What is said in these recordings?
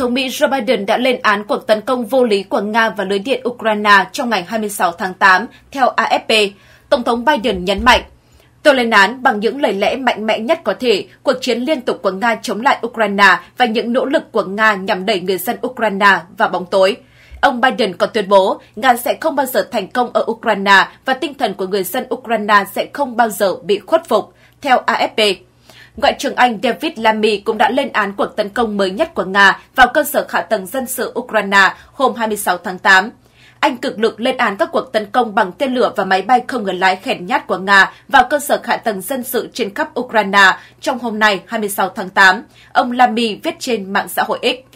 thống Mỹ Joe Biden đã lên án cuộc tấn công vô lý của Nga vào lưới điện Ukraine trong ngày 26 tháng 8, theo AFP. Tổng thống Biden nhấn mạnh, Tôi lên án bằng những lời lẽ mạnh mẽ nhất có thể cuộc chiến liên tục của Nga chống lại Ukraine và những nỗ lực của Nga nhằm đẩy người dân Ukraine vào bóng tối. Ông Biden còn tuyên bố Nga sẽ không bao giờ thành công ở Ukraine và tinh thần của người dân Ukraine sẽ không bao giờ bị khuất phục, theo AFP. Ngoại trưởng Anh David Lammy cũng đã lên án cuộc tấn công mới nhất của Nga vào cơ sở hạ tầng dân sự Ukraine hôm 26 tháng 8. Anh cực lực lên án các cuộc tấn công bằng tên lửa và máy bay không người lái khèn nhát của Nga vào cơ sở hạ tầng dân sự trên khắp Ukraine trong hôm nay 26 tháng 8. Ông Lamy viết trên mạng xã hội X.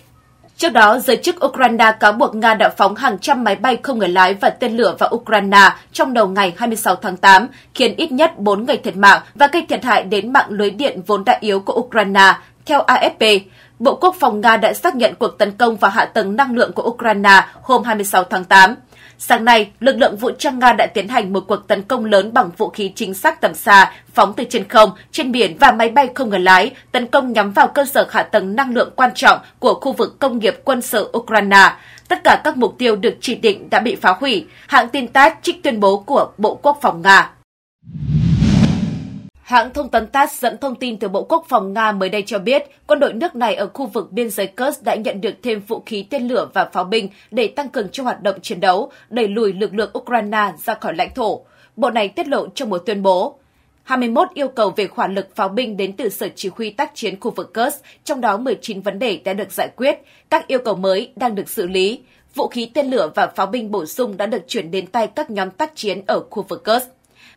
Trước đó, giới chức Ukraine cáo buộc Nga đã phóng hàng trăm máy bay không người lái và tên lửa vào Ukraine trong đầu ngày 26 tháng 8, khiến ít nhất 4 người thiệt mạng và gây thiệt hại đến mạng lưới điện vốn đã yếu của Ukraine, theo AFP. Bộ Quốc phòng Nga đã xác nhận cuộc tấn công vào hạ tầng năng lượng của Ukraine hôm 26 tháng 8. Sáng nay, lực lượng vũ trang Nga đã tiến hành một cuộc tấn công lớn bằng vũ khí chính xác tầm xa, phóng từ trên không, trên biển và máy bay không người lái, tấn công nhắm vào cơ sở hạ tầng năng lượng quan trọng của khu vực công nghiệp quân sự Ukraine. Tất cả các mục tiêu được chỉ định đã bị phá hủy, hãng tin TASS trích tuyên bố của Bộ Quốc phòng Nga. Hãng thông tấn TASS dẫn thông tin từ Bộ Quốc phòng Nga mới đây cho biết, quân đội nước này ở khu vực biên giới Kursk đã nhận được thêm vũ khí tên lửa và pháo binh để tăng cường cho hoạt động chiến đấu, đẩy lùi lực lượng Ukraine ra khỏi lãnh thổ. Bộ này tiết lộ trong một tuyên bố. 21 yêu cầu về hỏa lực pháo binh đến từ Sở Chỉ huy tác chiến khu vực Kursk, trong đó 19 vấn đề đã được giải quyết, các yêu cầu mới đang được xử lý. Vũ khí tên lửa và pháo binh bổ sung đã được chuyển đến tay các nhóm tác chiến ở khu vực Kursk.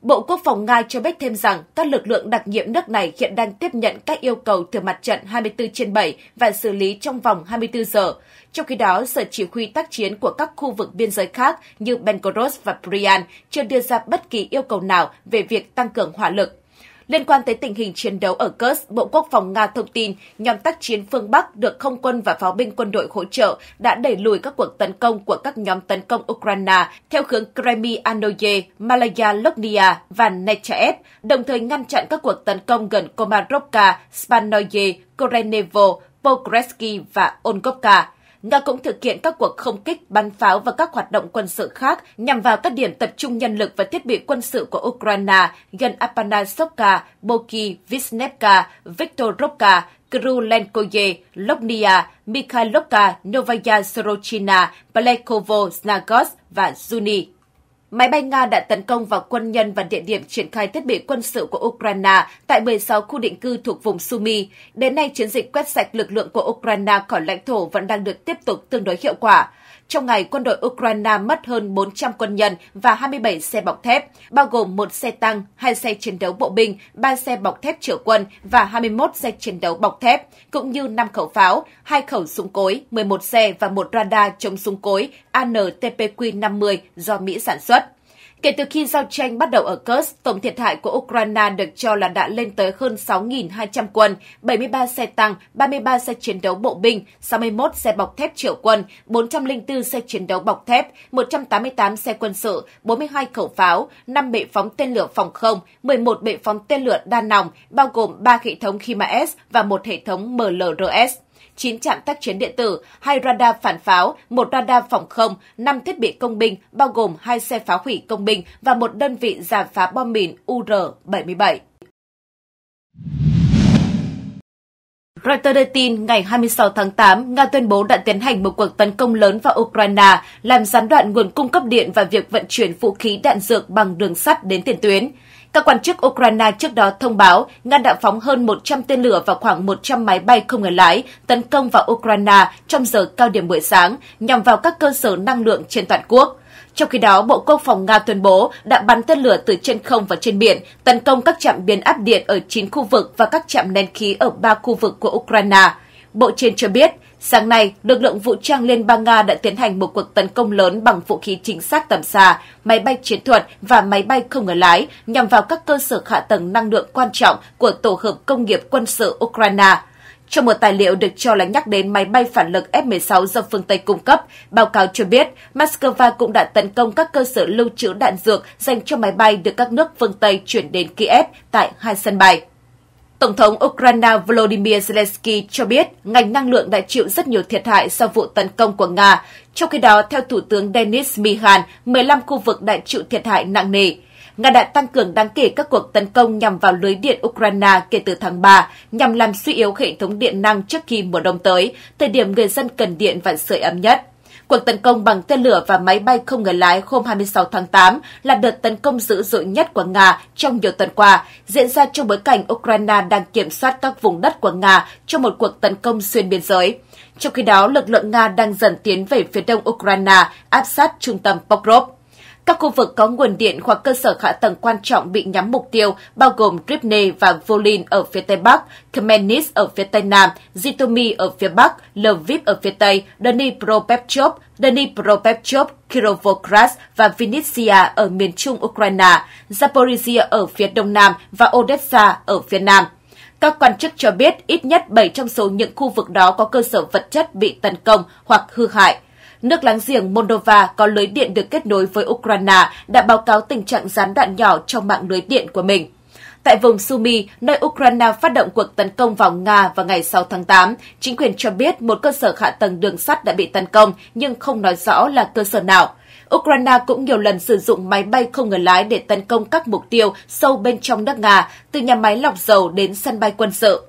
Bộ Quốc phòng Nga cho biết thêm rằng các lực lượng đặc nhiệm nước này hiện đang tiếp nhận các yêu cầu từ mặt trận 24 trên 7 và xử lý trong vòng 24 giờ. Trong khi đó, Sở Chỉ huy tác chiến của các khu vực biên giới khác như Belgorod và Bryan chưa đưa ra bất kỳ yêu cầu nào về việc tăng cường hỏa lực. Liên quan tới tình hình chiến đấu ở Kursk, Bộ Quốc phòng Nga thông tin nhóm tác chiến phương Bắc được không quân và pháo binh quân đội hỗ trợ đã đẩy lùi các cuộc tấn công của các nhóm tấn công Ukraine theo hướng Kremy-Anoye, Malaya Lognia và Nechaev, đồng thời ngăn chặn các cuộc tấn công gần Komarovka, Spanoye, Korenevo, Pokresky và Ongovka. Nga cũng thực hiện các cuộc không kích, bắn pháo và các hoạt động quân sự khác nhằm vào các điểm tập trung nhân lực và thiết bị quân sự của Ukraine gần Apanasovka, Boki, Visnevka, Viktorovka, Krulenkoye, Lobnia, Mikhailovka, Novaya Sorochina, Plekovo, Snagos và Zuni. Máy bay Nga đã tấn công vào quân nhân và địa điểm triển khai thiết bị quân sự của Ukraine tại 16 khu định cư thuộc vùng Sumy. Đến nay, chiến dịch quét sạch lực lượng của Ukraine khỏi lãnh thổ vẫn đang được tiếp tục tương đối hiệu quả. Trong ngày, quân đội Ukraine mất hơn 400 quân nhân và 27 xe bọc thép, bao gồm một xe tăng, hai xe chiến đấu bộ binh, ba xe bọc thép chở quân và 21 xe chiến đấu bọc thép, cũng như 5 khẩu pháo, hai khẩu súng cối, 11 xe và một radar chống súng cối ANTPQ-50 do Mỹ sản xuất. Kể từ khi giao tranh bắt đầu ở Kursk, tổng thiệt hại của Ukraine được cho là đã lên tới hơn 6.200 quân, 73 xe tăng, 33 xe chiến đấu bộ binh, 61 xe bọc thép triệu quân, 404 xe chiến đấu bọc thép, 188 xe quân sự, 42 khẩu pháo, 5 bệ phóng tên lửa phòng không, 11 bệ phóng tên lửa đa nòng, bao gồm 3 hệ thống HIMARS và một hệ thống MLRS. 9 trạm tác chiến điện tử, 2 radar phản pháo, 1 radar phòng không, 5 thiết bị công binh, bao gồm 2 xe phá hủy công binh và một đơn vị giả phá bom mìn UR-77. Reuters đưa tin ngày 26 tháng 8, Nga tuyên bố đã tiến hành một cuộc tấn công lớn vào Ukraine, làm gián đoạn nguồn cung cấp điện và việc vận chuyển vũ khí đạn dược bằng đường sắt đến tiền tuyến. Các quan chức Ukraine trước đó thông báo Nga đã phóng hơn 100 tên lửa và khoảng 100 máy bay không người lái tấn công vào Ukraine trong giờ cao điểm buổi sáng nhằm vào các cơ sở năng lượng trên toàn quốc. Trong khi đó, Bộ Quốc phòng Nga tuyên bố đã bắn tên lửa từ trên không và trên biển, tấn công các trạm biến áp điện ở 9 khu vực và các trạm nén khí ở 3 khu vực của Ukraine. Bộ trên cho biết, Sáng nay, lực lượng vũ trang Liên bang Nga đã tiến hành một cuộc tấn công lớn bằng vũ khí chính xác tầm xa, máy bay chiến thuật và máy bay không người lái nhằm vào các cơ sở hạ tầng năng lượng quan trọng của tổ hợp công nghiệp quân sự Ukraine. Trong một tài liệu được cho là nhắc đến máy bay phản lực F-16 do phương Tây cung cấp, báo cáo cho biết Moscow cũng đã tấn công các cơ sở lưu trữ đạn dược dành cho máy bay được các nước phương Tây chuyển đến Kiev tại hai sân bay. Tổng thống Ukraine Volodymyr Zelensky cho biết ngành năng lượng đã chịu rất nhiều thiệt hại sau vụ tấn công của Nga. Trong khi đó, theo Thủ tướng Denis Mihal, 15 khu vực đã chịu thiệt hại nặng nề. Nga đã tăng cường đáng kể các cuộc tấn công nhằm vào lưới điện Ukraine kể từ tháng 3, nhằm làm suy yếu hệ thống điện năng trước khi mùa đông tới, thời điểm người dân cần điện và sưởi ấm nhất. Cuộc tấn công bằng tên lửa và máy bay không người lái hôm 26 tháng 8 là đợt tấn công dữ dội nhất của Nga trong nhiều tuần qua, diễn ra trong bối cảnh Ukraine đang kiểm soát các vùng đất của Nga trong một cuộc tấn công xuyên biên giới. Trong khi đó, lực lượng Nga đang dần tiến về phía đông Ukraine, áp sát trung tâm Pokrov. Các khu vực có nguồn điện hoặc cơ sở hạ tầng quan trọng bị nhắm mục tiêu bao gồm Rivne và Volyn ở phía tây bắc, Khmelnytsk ở phía tây nam, Zhytomyr ở phía bắc, Lviv ở phía tây, Dnipropetrovsk, Dnipropetrovsk, Kirovograd và Vinnytsia ở miền trung Ukraine, Zaporizhia ở phía đông nam và Odessa ở phía nam. Các quan chức cho biết ít nhất 7 trong số những khu vực đó có cơ sở vật chất bị tấn công hoặc hư hại. Nước láng giềng Moldova có lưới điện được kết nối với Ukraine đã báo cáo tình trạng gián đoạn nhỏ trong mạng lưới điện của mình. Tại vùng Sumy, nơi Ukraine phát động cuộc tấn công vào Nga vào ngày 6 tháng 8, chính quyền cho biết một cơ sở hạ tầng đường sắt đã bị tấn công nhưng không nói rõ là cơ sở nào. Ukraine cũng nhiều lần sử dụng máy bay không người lái để tấn công các mục tiêu sâu bên trong nước Nga, từ nhà máy lọc dầu đến sân bay quân sự.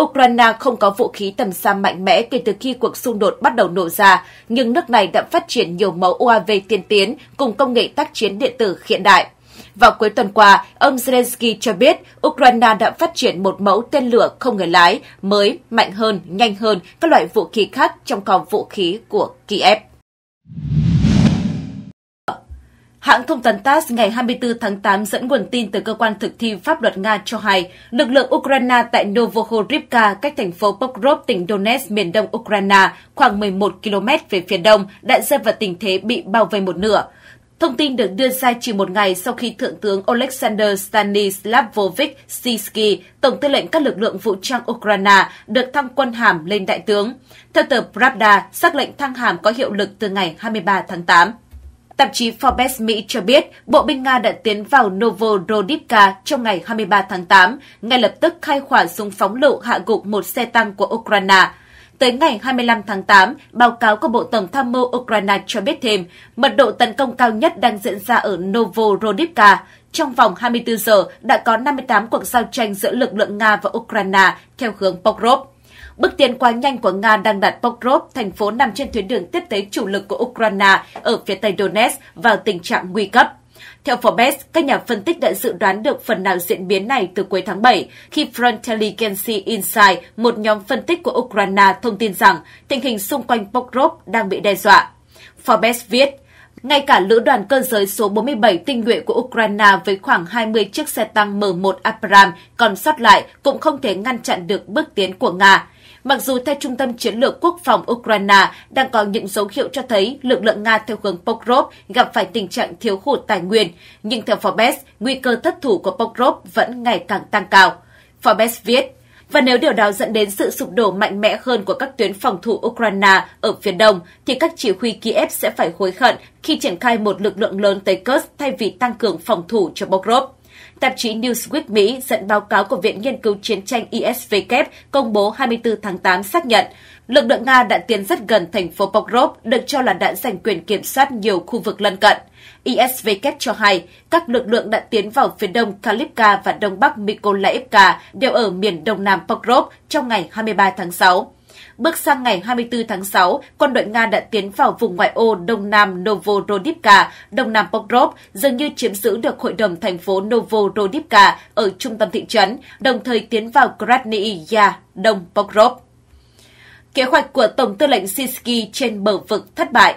Ukraine không có vũ khí tầm xa mạnh mẽ kể từ khi cuộc xung đột bắt đầu nổ ra, nhưng nước này đã phát triển nhiều mẫu UAV tiên tiến cùng công nghệ tác chiến điện tử hiện đại. Vào cuối tuần qua, ông Zelensky cho biết Ukraine đã phát triển một mẫu tên lửa không người lái mới, mạnh hơn, nhanh hơn các loại vũ khí khác trong kho vũ khí của Kiev. Hãng thông tấn TASS ngày 24 tháng 8 dẫn nguồn tin từ cơ quan thực thi pháp luật Nga cho hay, lực lượng Ukraine tại Novohorivka, cách thành phố Pokrov, tỉnh Donetsk, miền đông Ukraine, khoảng 11 km về phía đông, đã rơi vào tình thế bị bao vây một nửa. Thông tin được đưa ra chỉ một ngày sau khi Thượng tướng Oleksandr Stanislavovich Sisky, Tổng tư lệnh các lực lượng vũ trang Ukraine, được thăng quân hàm lên đại tướng. Theo tờ Pravda, sắc lệnh thăng hàm có hiệu lực từ ngày 23 tháng 8. Tạp chí Forbes Mỹ cho biết bộ binh Nga đã tiến vào Novorodivka trong ngày 23 tháng 8, ngay lập tức khai hỏa súng phóng lựu hạ gục một xe tăng của Ukraine. Tới ngày 25 tháng 8, báo cáo của Bộ Tổng tham mưu Ukraine cho biết thêm, mật độ tấn công cao nhất đang diễn ra ở Novorodivka. Trong vòng 24 giờ, đã có 58 cuộc giao tranh giữa lực lượng Nga và Ukraine theo hướng Pokrov. Bước tiến quá nhanh của Nga đang đặt Pokrov, thành phố nằm trên tuyến đường tiếp tế chủ lực của Ukraine ở phía tây Donetsk, vào tình trạng nguy cấp. Theo Forbes, các nhà phân tích đã dự đoán được phần nào diễn biến này từ cuối tháng 7, khi Front Intelligence Insight, một nhóm phân tích của Ukraine, thông tin rằng tình hình xung quanh Pokrov đang bị đe dọa. Forbes viết, ngay cả lữ đoàn cơ giới số 47 tinh nhuệ của Ukraine với khoảng 20 chiếc xe tăng M1 Abram còn sót lại cũng không thể ngăn chặn được bước tiến của Nga. Mặc dù theo Trung tâm Chiến lược Quốc phòng Ukraine đang có những dấu hiệu cho thấy lực lượng Nga theo hướng Pokrov gặp phải tình trạng thiếu hụt tài nguyên, nhưng theo Forbes, nguy cơ thất thủ của Pokrov vẫn ngày càng tăng cao. Forbes viết, và nếu điều đó dẫn đến sự sụp đổ mạnh mẽ hơn của các tuyến phòng thủ Ukraine ở phía đông, thì các chỉ huy Kiev sẽ phải hối hận khi triển khai một lực lượng lớn tới Kursk thay vì tăng cường phòng thủ cho Pokrov. Tạp chí Newsweek Mỹ dẫn báo cáo của Viện Nghiên cứu Chiến tranh ISW công bố 24 tháng 8 xác nhận lực lượng Nga đã tiến rất gần thành phố Pokrov, được cho là đã giành quyền kiểm soát nhiều khu vực lân cận. ISW cho hay các lực lượng đã tiến vào phía đông Kalipka và đông bắc Mykolaiivka đều ở miền đông nam Pokrov trong ngày 23 tháng 6. Bước sang ngày 24 tháng 6, quân đội Nga đã tiến vào vùng ngoại ô đông nam Novorodivka, đông nam Pokrov, dường như chiếm giữ được hội đồng thành phố Novorodivka ở trung tâm thị trấn, đồng thời tiến vào Krasnaya, đông Pokrov. Kế hoạch của Tổng tư lệnh Sisky trên bờ vực thất bại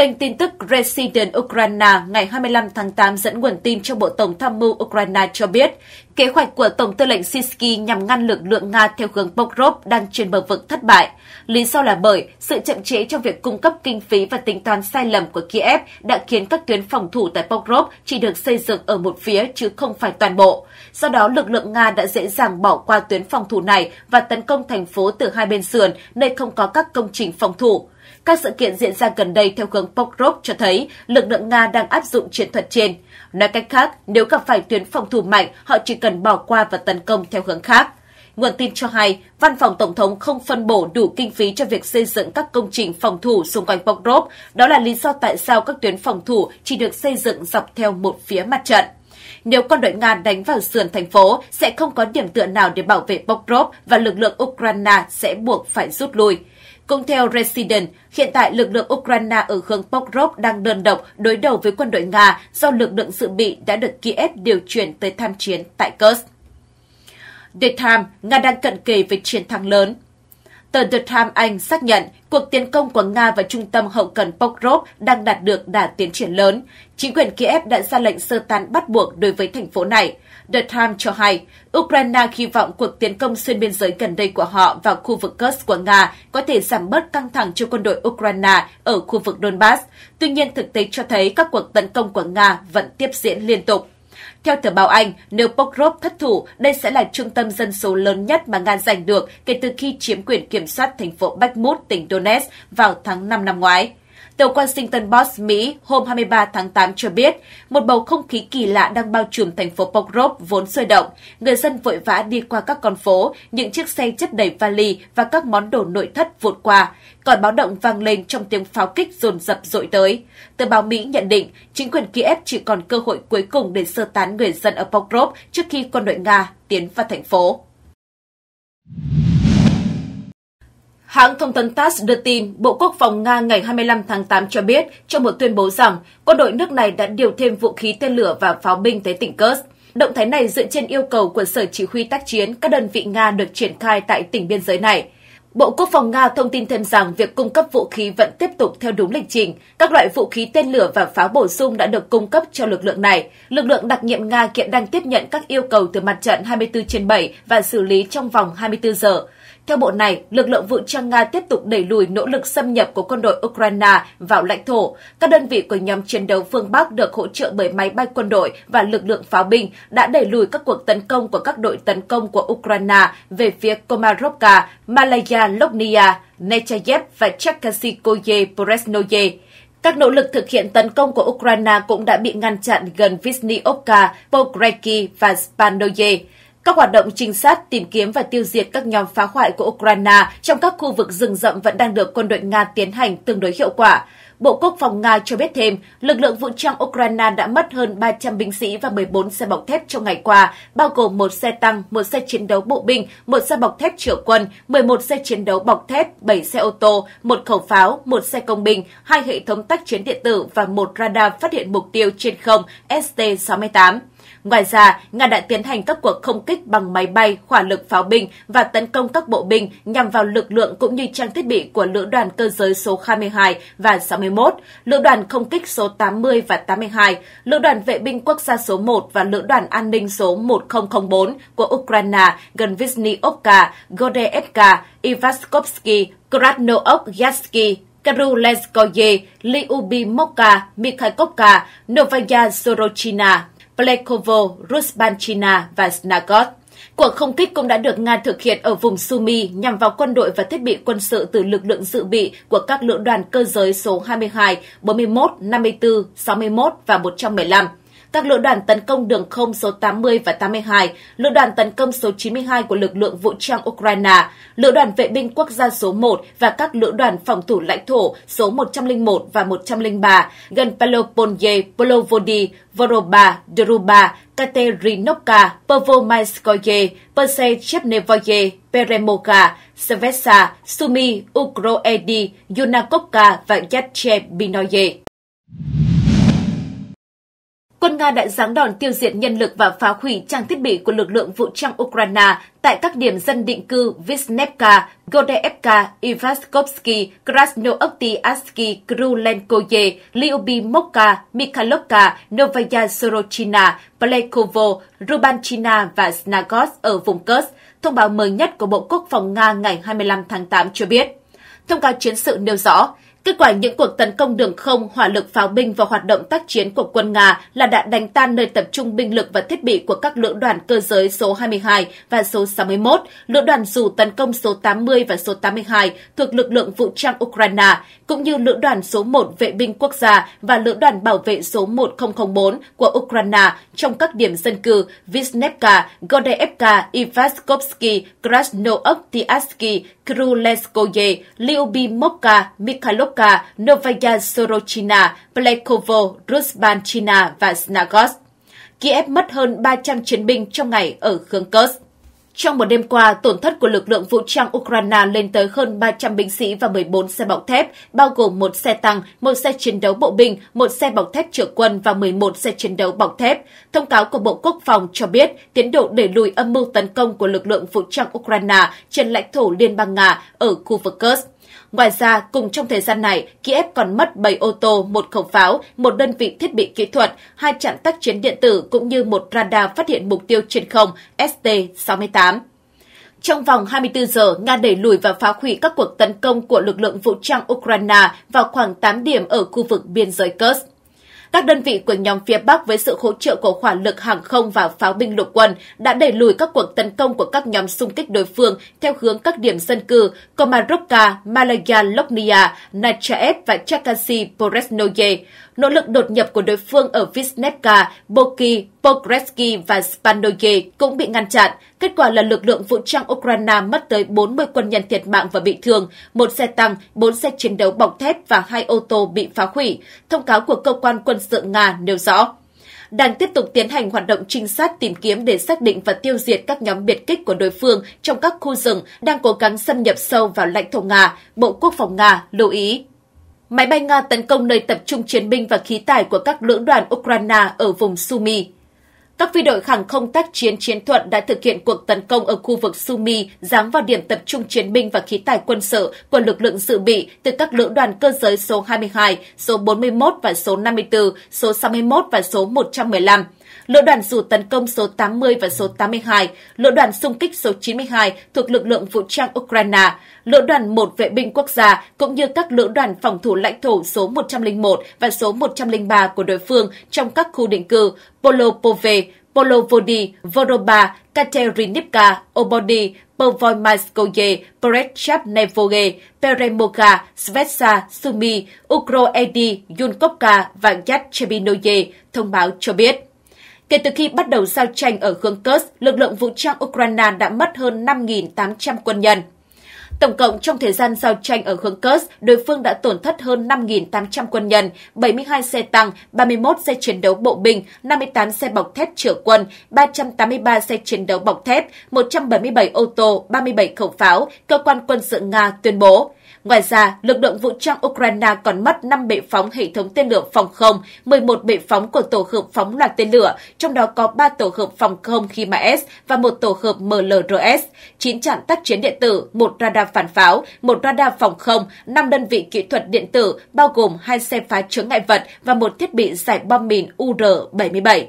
Kênh tin tức Resident Ukraine ngày 25 tháng 8 dẫn nguồn tin cho Bộ Tổng tham mưu Ukraine cho biết, kế hoạch của Tổng tư lệnh Sisky nhằm ngăn lực lượng Nga theo hướng Pokrov đang trên bờ vực thất bại. Lý do là bởi sự chậm trễ trong việc cung cấp kinh phí và tính toán sai lầm của Kiev đã khiến các tuyến phòng thủ tại Pokrov chỉ được xây dựng ở một phía chứ không phải toàn bộ. Do đó, lực lượng Nga đã dễ dàng bỏ qua tuyến phòng thủ này và tấn công thành phố từ hai bên sườn, nơi không có các công trình phòng thủ. Các sự kiện diễn ra gần đây theo hướng Pokrov cho thấy lực lượng Nga đang áp dụng chiến thuật trên. Nói cách khác, nếu gặp phải tuyến phòng thủ mạnh, họ chỉ cần cần bỏ qua và tấn công theo hướng khác. Nguồn tin cho hay, văn phòng Tổng thống không phân bổ đủ kinh phí cho việc xây dựng các công trình phòng thủ xung quanh Pokrov. Đó là lý do tại sao các tuyến phòng thủ chỉ được xây dựng dọc theo một phía mặt trận. Nếu quân đội Nga đánh vào sườn thành phố, sẽ không có điểm tựa nào để bảo vệ Pokrov và lực lượng Ukraine sẽ buộc phải rút lui. Cũng theo Resident, hiện tại lực lượng Ukraine ở hướng Pokrov đang đơn độc đối đầu với quân đội Nga do lực lượng dự bị đã được Kiev điều chuyển tới tham chiến tại Kursk. The Time, Nga đang cận kề với chiến thắng lớn. Tờ The Times Anh xác nhận cuộc tiến công của Nga vào trung tâm hậu cần Pokrov đang đạt được đà tiến triển lớn. Chính quyền Kiev đã ra lệnh sơ tán bắt buộc đối với thành phố này. The Times cho hay, Ukraine hy vọng cuộc tiến công xuyên biên giới gần đây của họ vào khu vực Kursk của Nga có thể giảm bớt căng thẳng cho quân đội Ukraine ở khu vực Donbass. Tuy nhiên, thực tế cho thấy các cuộc tấn công của Nga vẫn tiếp diễn liên tục. Theo tờ báo Anh, nếu Pokrov thất thủ, đây sẽ là trung tâm dân số lớn nhất mà Nga giành được kể từ khi chiếm quyền kiểm soát thành phố Bakhmut, tỉnh Donetsk vào tháng 5 năm ngoái. Tờ Washington Post Mỹ hôm 23 tháng 8 cho biết, một bầu không khí kỳ lạ đang bao trùm thành phố Pokrov vốn sôi động. Người dân vội vã đi qua các con phố, những chiếc xe chất đầy vali và các món đồ nội thất vụt qua. Còi báo động vang lên trong tiếng pháo kích dồn dập dội tới. Tờ báo Mỹ nhận định, chính quyền Kiev chỉ còn cơ hội cuối cùng để sơ tán người dân ở Pokrov trước khi quân đội Nga tiến vào thành phố. Hãng thông tấn TASS đưa tin, Bộ Quốc phòng Nga ngày 25 tháng 8 cho biết trong một tuyên bố rằng quân đội nước này đã điều thêm vũ khí tên lửa và pháo binh tới tỉnh Kursk. Động thái này dựa trên yêu cầu của Sở Chỉ huy tác chiến các đơn vị Nga được triển khai tại tỉnh biên giới này. Bộ Quốc phòng Nga thông tin thêm rằng việc cung cấp vũ khí vẫn tiếp tục theo đúng lịch trình. Các loại vũ khí tên lửa và pháo bổ sung đã được cung cấp cho lực lượng này. Lực lượng đặc nhiệm Nga hiện đang tiếp nhận các yêu cầu từ mặt trận 24 trên 7 và xử lý trong vòng 24 giờ. Theo bộ này, lực lượng vũ trang Nga tiếp tục đẩy lùi nỗ lực xâm nhập của quân đội Ukraine vào lãnh thổ. Các đơn vị của nhóm chiến đấu phương Bắc được hỗ trợ bởi máy bay quân đội và lực lượng pháo binh đã đẩy lùi các cuộc tấn công của các đội tấn công của Ukraine về phía Komarovka, Malaya Lognia, Nechayev và Cherkasikoye Poresnoye. Các nỗ lực thực hiện tấn công của Ukraine cũng đã bị ngăn chặn gần Visniovka, Pogreki và Spanoye. Các hoạt động trinh sát, tìm kiếm và tiêu diệt các nhóm phá hoại của Ukraine trong các khu vực rừng rậm vẫn đang được quân đội Nga tiến hành tương đối hiệu quả. Bộ Quốc phòng Nga cho biết thêm, lực lượng vũ trang Ukraine đã mất hơn 300 binh sĩ và 14 xe bọc thép trong ngày qua, bao gồm một xe tăng, một xe chiến đấu bộ binh, một xe bọc thép triệu quân, 11 xe chiến đấu bọc thép, 7 xe ô tô, một khẩu pháo, một xe công binh, hai hệ thống tác chiến điện tử và một radar phát hiện mục tiêu trên không ST-68. Ngoài ra, Nga đã tiến hành các cuộc không kích bằng máy bay, hỏa lực pháo binh và tấn công các bộ binh nhằm vào lực lượng cũng như trang thiết bị của Lữ đoàn cơ giới số 22 và 61, Lữ đoàn không kích số 80 và 82, Lữ đoàn vệ binh quốc gia số 1 và Lữ đoàn an ninh số 1004 của Ukraine gần Visniovka, Godeevka, Ivaskovsky, Krasnook-Yatsky, Karulenskoye, Lyubimovka, Mikhailovka, Novaya Sorochina, Plekovo, Rusbanchina và Snagot. Cuộc không kích cũng đã được Nga thực hiện ở vùng Sumy nhằm vào quân đội và thiết bị quân sự từ lực lượng dự bị của các lữ đoàn cơ giới số 22, 41, 54, 61 và 115 các lữ đoàn tấn công đường không số 80 và 82, lữ đoàn tấn công số 92 của lực lượng vũ trang Ukraine, lữ đoàn vệ binh quốc gia số 1 và các lữ đoàn phòng thủ lãnh thổ số 101 và 103 gần Peloponnese, Polovody, Voroba, Druba, Katerinovka, Pervomaiskoye, Persechepnevoye, Peremoka, Svesa, Sumi, Ukroedi, Yunakovka và Yachebinoye. Quân Nga đã giáng đòn tiêu diệt nhân lực và phá hủy trang thiết bị của lực lượng vũ trang Ukraine tại các điểm dân định cư Visnevka, Godeevka, Ivaskovsky, Krasnookty-Asky, Krulenkoye, Lyubimovka, Mikhailovka, Novaya Sorochina, Plekovo, Rubanchina và Snagos ở vùng Kursk, thông báo mới nhất của Bộ Quốc phòng Nga ngày 25 tháng 8 cho biết. Thông cáo chiến sự nêu rõ, Kết quả những cuộc tấn công đường không, hỏa lực pháo binh và hoạt động tác chiến của quân Nga là đã đánh tan nơi tập trung binh lực và thiết bị của các lữ đoàn cơ giới số 22 và số 61, lữ đoàn dù tấn công số 80 và số 82 thuộc lực lượng vũ trang Ukraine, cũng như lữ đoàn số 1 vệ binh quốc gia và lữ đoàn bảo vệ số 1004 của Ukraine trong các điểm dân cư Visnevka, Gordeevka, Ivaskovsky, Krasnooktiatsky, Krulenskoye, Lyubimovka, Mikhailovka, Novaya Sorochina, Plekovo, Rusbanchina và Snagos. Kiev mất hơn 300 chiến binh trong ngày ở Kherson. Trong một đêm qua, tổn thất của lực lượng vũ trang Ukraine lên tới hơn 300 binh sĩ và 14 xe bọc thép, bao gồm một xe tăng, một xe chiến đấu bộ binh, một xe bọc thép chở quân và 11 xe chiến đấu bọc thép. Thông cáo của Bộ Quốc phòng cho biết tiến độ đẩy lùi âm mưu tấn công của lực lượng vũ trang Ukraine trên lãnh thổ Liên bang Nga ở khu vực Kursk. Ngoài ra, cùng trong thời gian này, Kiev còn mất 7 ô tô, một khẩu pháo, một đơn vị thiết bị kỹ thuật, hai trạm tác chiến điện tử cũng như một radar phát hiện mục tiêu trên không ST-68. Trong vòng 24 giờ, Nga đẩy lùi và phá hủy các cuộc tấn công của lực lượng vũ trang Ukraine vào khoảng 8 điểm ở khu vực biên giới Kursk. Các đơn vị của nhóm phía Bắc với sự hỗ trợ của hỏa lực hàng không và pháo binh lục quân đã đẩy lùi các cuộc tấn công của các nhóm xung kích đối phương theo hướng các điểm dân cư Komarovka, Malaya, Loknia, Nachaev và Chakasi, Poresnoye. Nỗ lực đột nhập của đối phương ở Visnevka, Boki, Pokresky và Spandoye cũng bị ngăn chặn. Kết quả là lực lượng vũ trang Ukraine mất tới 40 quân nhân thiệt mạng và bị thương, một xe tăng, bốn xe chiến đấu bọc thép và hai ô tô bị phá hủy. Thông cáo của cơ quan quân sự Nga nêu rõ đang tiếp tục tiến hành hoạt động trinh sát tìm kiếm để xác định và tiêu diệt các nhóm biệt kích của đối phương trong các khu rừng đang cố gắng xâm nhập sâu vào lãnh thổ Nga, Bộ Quốc phòng Nga lưu ý. Máy bay Nga tấn công nơi tập trung chiến binh và khí tài của các lưỡng đoàn Ukraine ở vùng Sumy. Các phi đội hàng không tác chiến chiến thuận đã thực hiện cuộc tấn công ở khu vực Sumi, giáng vào điểm tập trung chiến binh và khí tài quân sự của lực lượng dự bị từ các lữ đoàn cơ giới số 22, số 41 và số 54, số 61 và số 115 lữ đoàn dù tấn công số 80 và số 82, lữ đoàn xung kích số 92 thuộc lực lượng vũ trang Ukraine, lữ đoàn 1 vệ binh quốc gia cũng như các lữ đoàn phòng thủ lãnh thổ số 101 và số 103 của đối phương trong các khu định cư Polopove, Polovody, Voroba, Katerinivka, Obody, Povoymaskoye, Brechapnevoye, Peremoga, Svetsa, Sumi, Ukroedi, Yunkovka và Yatchebinoye thông báo cho biết. Kể từ khi bắt đầu giao tranh ở hướng Kursk, lực lượng vũ trang Ukraine đã mất hơn 5.800 quân nhân. Tổng cộng trong thời gian giao tranh ở hướng Kursk, đối phương đã tổn thất hơn 5.800 quân nhân, 72 xe tăng, 31 xe chiến đấu bộ binh, 58 xe bọc thép chở quân, 383 xe chiến đấu bọc thép, 177 ô tô, 37 khẩu pháo, cơ quan quân sự Nga tuyên bố. Ngoài ra, lực lượng vũ trang Ukraine còn mất 5 bệ phóng hệ thống tên lửa phòng không, 11 bệ phóng của tổ hợp phóng loạt tên lửa, trong đó có 3 tổ hợp phòng không HIMARS và một tổ hợp MLRS, 9 trạm tác chiến điện tử, một radar phản pháo, một radar phòng không, 5 đơn vị kỹ thuật điện tử, bao gồm hai xe phá chướng ngại vật và một thiết bị giải bom mìn UR-77.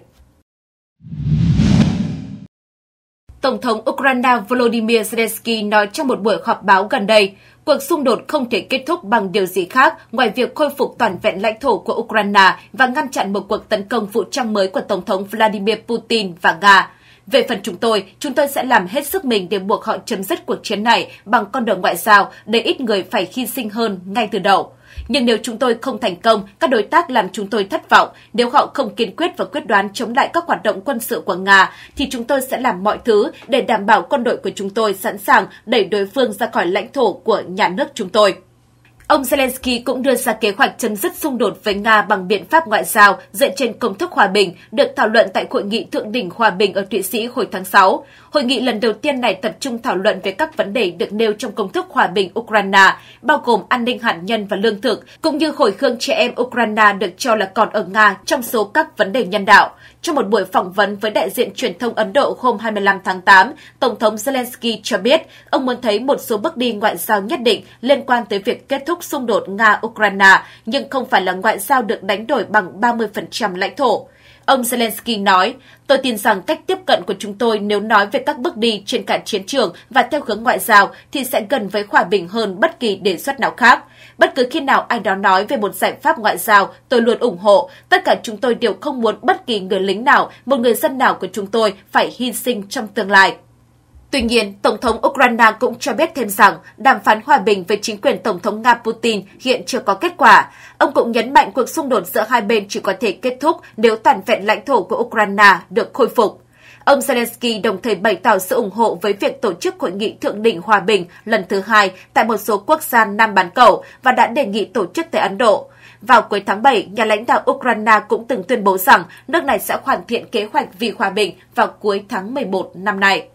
Tổng thống Ukraine Volodymyr Zelensky nói trong một buổi họp báo gần đây, cuộc xung đột không thể kết thúc bằng điều gì khác ngoài việc khôi phục toàn vẹn lãnh thổ của Ukraine và ngăn chặn một cuộc tấn công vũ trang mới của Tổng thống Vladimir Putin và Nga. Về phần chúng tôi, chúng tôi sẽ làm hết sức mình để buộc họ chấm dứt cuộc chiến này bằng con đường ngoại giao để ít người phải hy sinh hơn ngay từ đầu. Nhưng nếu chúng tôi không thành công, các đối tác làm chúng tôi thất vọng. Nếu họ không kiên quyết và quyết đoán chống lại các hoạt động quân sự của Nga, thì chúng tôi sẽ làm mọi thứ để đảm bảo quân đội của chúng tôi sẵn sàng đẩy đối phương ra khỏi lãnh thổ của nhà nước chúng tôi. Ông Zelensky cũng đưa ra kế hoạch chấm dứt xung đột với Nga bằng biện pháp ngoại giao dựa trên công thức hòa bình, được thảo luận tại Hội nghị Thượng đỉnh Hòa bình ở Thụy Sĩ hồi tháng 6. Hội nghị lần đầu tiên này tập trung thảo luận về các vấn đề được nêu trong công thức hòa bình Ukraine, bao gồm an ninh hạt nhân và lương thực, cũng như hồi hương trẻ em Ukraine được cho là còn ở Nga trong số các vấn đề nhân đạo. Trong một buổi phỏng vấn với đại diện truyền thông Ấn Độ hôm 25 tháng 8, Tổng thống Zelensky cho biết ông muốn thấy một số bước đi ngoại giao nhất định liên quan tới việc kết thúc xung đột Nga-Ukraine, nhưng không phải là ngoại giao được đánh đổi bằng 30% lãnh thổ. Ông Zelensky nói, tôi tin rằng cách tiếp cận của chúng tôi nếu nói về các bước đi trên cả chiến trường và theo hướng ngoại giao thì sẽ gần với hòa bình hơn bất kỳ đề xuất nào khác. Bất cứ khi nào ai đó nói về một giải pháp ngoại giao, tôi luôn ủng hộ. Tất cả chúng tôi đều không muốn bất kỳ người lính nào, một người dân nào của chúng tôi phải hy sinh trong tương lai. Tuy nhiên, Tổng thống Ukraine cũng cho biết thêm rằng đàm phán hòa bình với chính quyền Tổng thống Nga Putin hiện chưa có kết quả. Ông cũng nhấn mạnh cuộc xung đột giữa hai bên chỉ có thể kết thúc nếu toàn vẹn lãnh thổ của Ukraine được khôi phục. Ông Zelensky đồng thời bày tỏ sự ủng hộ với việc tổ chức hội nghị thượng đỉnh hòa bình lần thứ hai tại một số quốc gia Nam bán cầu và đã đề nghị tổ chức tại Ấn Độ. Vào cuối tháng 7, nhà lãnh đạo Ukraine cũng từng tuyên bố rằng nước này sẽ hoàn thiện kế hoạch vì hòa bình vào cuối tháng 11 năm nay.